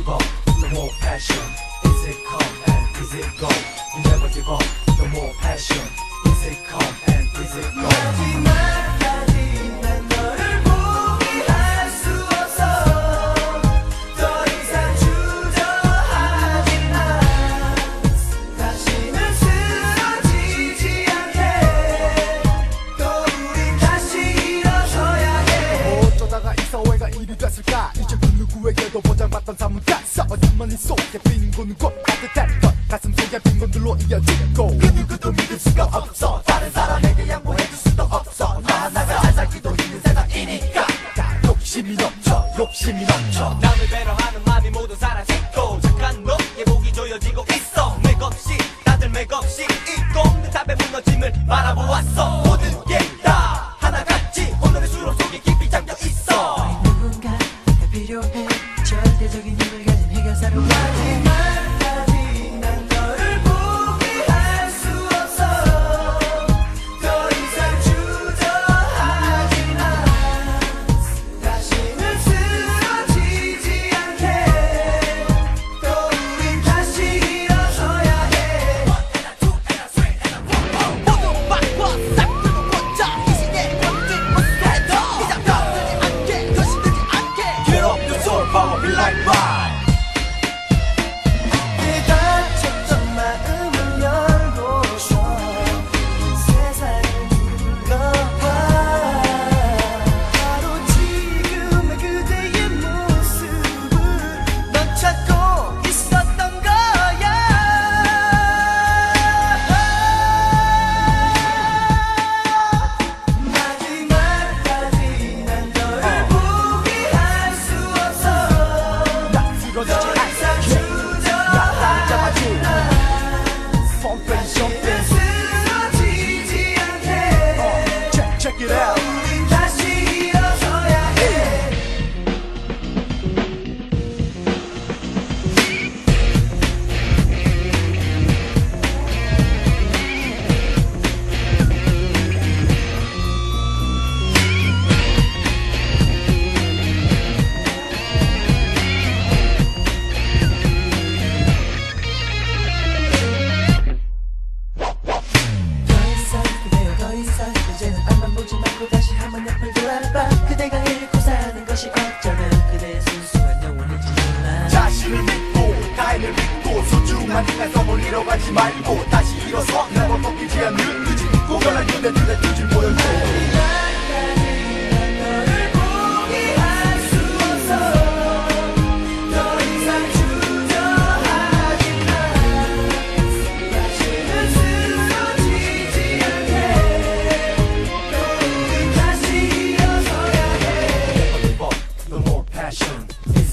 give up, no more passion. Is it come and is it go? You never give up. 어둠만이 속에 빈곤 곳 따뜻했던 가슴 속에 빈곤들로 이어지고. 그 누구도 믿을 수가 없어. 다른 사람에게 양보해줄 수도 없어. 나 하나가 잘 살기도 힘든 세상이니까. 욕심이 넘쳐 욕심이 넘쳐. 남을 배려하 power be like mine.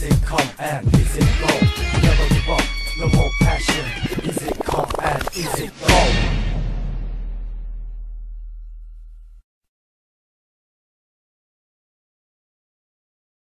it come and is it go? Never give up, no more passion. Is it come and is it go?